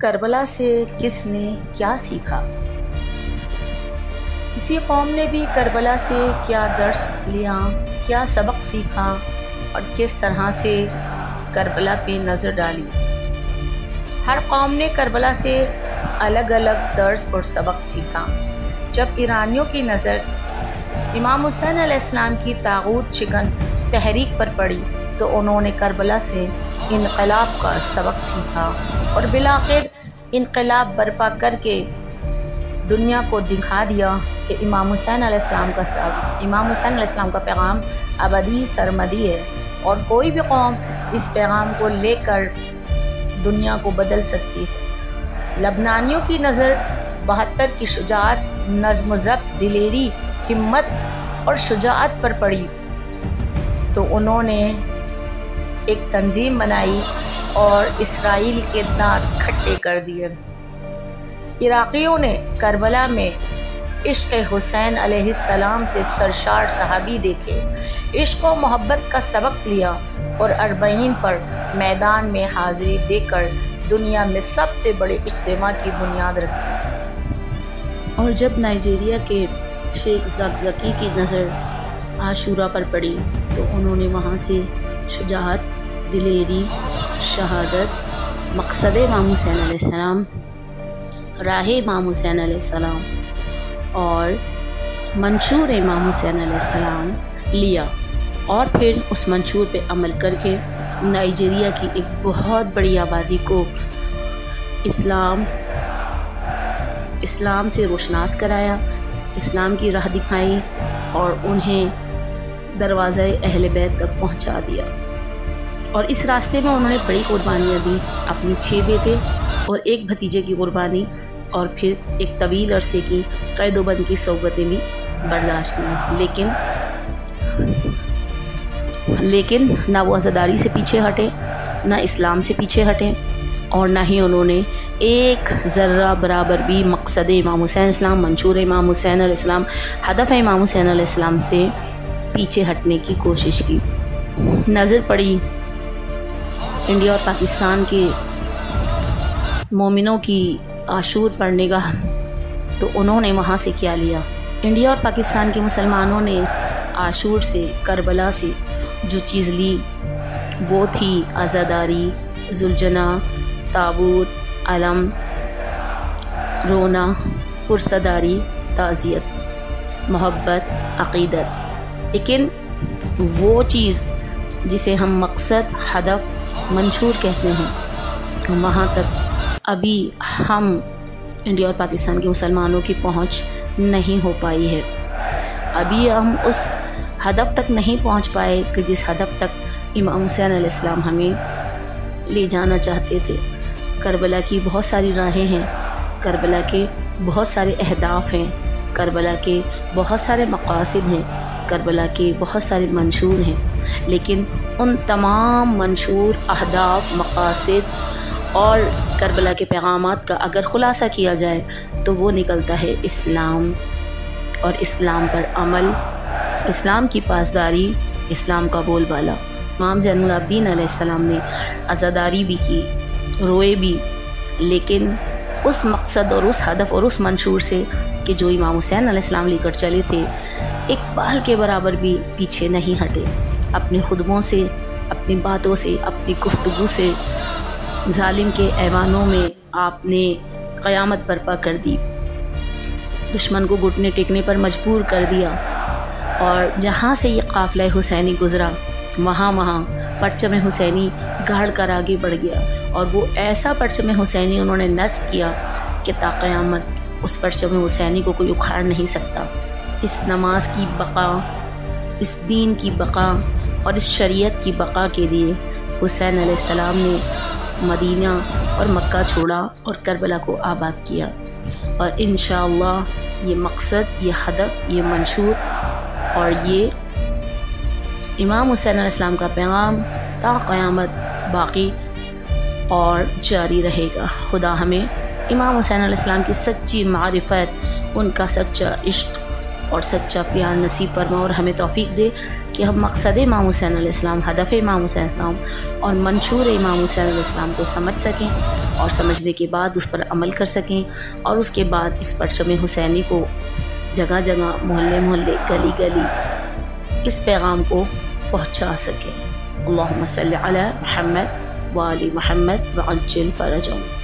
Karbala से किसने क्या सीखा? किसी कौम ने भी करबला से क्या दर्स लिया, क्या सबक सीखा और किस तरह से करबला पे नज़र डाली? हर कौम ने करबला से अलग अलग दर्स और सबक सीखा। जब ईरानियों की नज़र इमाम हुसैन अलैहिस्सलाम की ताऊत शिकन तहरीक पर पड़ी तो उन्होंने करबला से इनकलाब का सबक सीखा और बिलाखिर इनकलाब बर्पा करके दुनिया को दिखा दिया कि इमाम हुसैन अलैहिस्सलाम का सब, इमाम हुसैन अलैहिस्सलाम का पैगाम अबदी सरमदी है और कोई भी कौम इस पैगाम को लेकर दुनिया को बदल सकती है। लबनानियों की नज़र बहत्तर की शुजात, नज्म जब्त, दिलेरी, हिम्मत और शुजात पर पड़ी। तो उन्होंने एक तंजीम बनाई और इसराइल के दांत खट्टे कर दिए। इराकियों ने करबला में इश्क हुसैन अलैहिस्सलाम से सरशार सहाबी देखे। इश्क और मोहब्बत का सबक लिया और अरबईन पर मैदान में हाजिरी देकर दुनिया में सबसे बड़े इज्तम की बुनियाद रखी। और जब नाइजीरिया के शेख जकजकी की नज़र आशूरा पर पड़ी तो उन्होंने वहाँ से शुजात दिलेरी, शहादत, मकसद इमाम हुसैन सलाम, राह इमाम हुसैन सलाम और मंशूर इमाम हुसैन सलाम लिया और फिर उस मंशूर पे अमल करके नाइजीरिया की एक बहुत बड़ी आबादी को इस्लाम इस्लाम से रोशनास कराया, इस्लाम की राह दिखाई और उन्हें दरवाज़ा अहल बैत तक पहुँचा दिया। और इस रास्ते में उन्होंने बड़ी कुर्बानियाँ दी, अपने छः बेटे और एक भतीजे की कुर्बानी और फिर एक तवील अरसे की कैदोबंद की सोबतें भी बर्दाश्त की। लेकिन लेकिन ना वो अजादारी से पीछे हटे, ना इस्लाम से पीछे हटे और ना ही उन्होंने एक ज़र्रा बराबर भी मकसद इमाम हुसैन इस्लाम, मंशूर इमाम हुसैन इस्लाम, हदफ इमाम हुसैन इस्लाम से पीछे हटने की कोशिश की। नज़र पड़ी इंडिया और पाकिस्तान के मोमिनों की आशूर पर निगाह तो उन्होंने वहाँ से क्या लिया? इंडिया और पाकिस्तान के मुसलमानों ने आशूर से, करबला से जो चीज़ ली, वो थी आज़ादारी जुलझना ताबूत, अलम, रोना, पुरसदारी, ताज़ियत, मोहब्बत, अकीदत। लेकिन वो चीज़ जिसे हम मकसद, हदफ मंशूर कहते हैं। वहाँ तक अभी हम इंडिया और पाकिस्तान के मुसलमानों की पहुँच नहीं हो पाई है। अभी हम उस हदफ तक नहीं पहुँच पाए कि जिस हदफ तक इमाम हुसैन इस्लाम हमें ले जाना चाहते थे। करबला की बहुत सारी राहें हैं। करबला के बहुत सारे अहदाफ हैं। करबला के बहुत सारे मकासद हैं। करबला के बहुत सारे मंशूर हैं। लेकिन उन तमाम मंशूर अहदाफ, मकासद और करबला के पैगाम का अगर ख़ुलासा किया जाए तो वो निकलता है इस्लाम और इस्लाम पर अमल, इस्लाम की पासदारी, इस्लाम का बोलबाला। इमाम जैनुलब्दीन सलाम ने आज़ादारी भी की, रोए भी, लेकिन उस मकसद और उस हदफ और उस मंशूर से कि जो इमाम हुसैन अलैहिस्सलाम लेकर चले थे एक बाल के बराबर भी पीछे नहीं हटे। अपने खुदबों से, अपनी बातों से, अपनी गुफ्तु से जालिम के ऐवानों में आपने क़यामत बर्पा कर दी। दुश्मन को घुटने टेकने पर मजबूर कर दिया। और जहाँ से ये काफ़िला हुसैनी गुज़रा, वहाँ वहाँ परचम हुसैनी गाड़ कर आगे बढ़ गया। और वो ऐसा परचम हुसैनी उन्होंने नस्ब किया कि ताक़यामत उस परचम हुसैनी को कोई उखाड़ नहीं सकता। इस नमाज़ की बका, इस दीन की बका और इस शरीयत की बका के लिए हुसैन सलाम ने मदीना और मक्का छोड़ा और करबला को आबाद किया। और इन ये मकसद, ये हदफ, ये मंशूर और ये इमाम हुसैन इस्लाम का पैगाम ता क़यामत बाकी और जारी रहेगा। खुदा हमें इमाम हुसैन इस्लाम की सच्ची मारिफत, उनका सच्चा इश्क और सच्चा प्यार नसीब फरमा और हमें तौफीक दे कि हम मकसद इमाम हुसैन इस्लाम हदफ इमाम हुसैन इस्लाम और मंशूर इमाम हुसैन इस्लाम को समझ सकें और समझने के बाद उस पर अमल कर सकें और उसके बाद इस परचम हुसैनी को जगह जगह, मोहल्ले मोहल्ले, गली गली इस पैगाम को पहुँचा सकें। अल्लाह सल महमद वाली महमद वजल फ़रजम